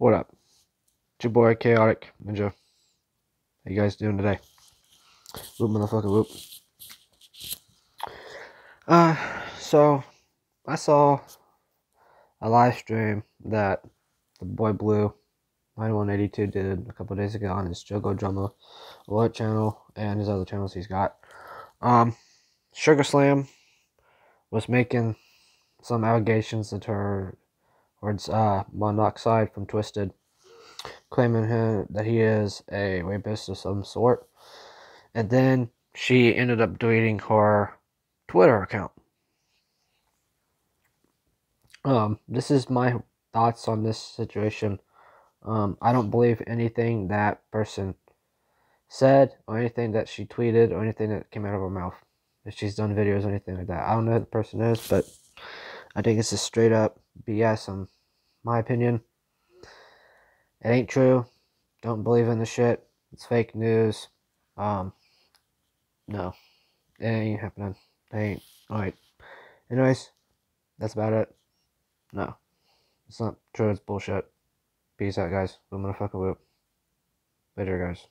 What up? It's your boy Chaotic Ninja. How you guys doing today? Whoop motherfucker whoop. Uh so I saw a live stream that the boy Blue 9182 did a couple days ago on his Jogo Drama Alert channel and his other channels he's got. Um Sugar Slam was making some allegations that her towards uh, Monoxide from Twiztid, claiming him that he is a rapist of some sort. And then she ended up deleting her Twitter account. Um, this is my thoughts on this situation. Um, I don't believe anything that person said or anything that she tweeted or anything that came out of her mouth. If she's done videos or anything like that. I don't know who the person is, but I think it's just straight up BS in my opinion. It ain't true. Don't believe in the shit. It's fake news. Um, no. It ain't happening. It ain't. Alright. Anyways, that's about it. No. It's not true, it's bullshit. Peace out, guys. I'm gonna fuck a whoop. Later, guys.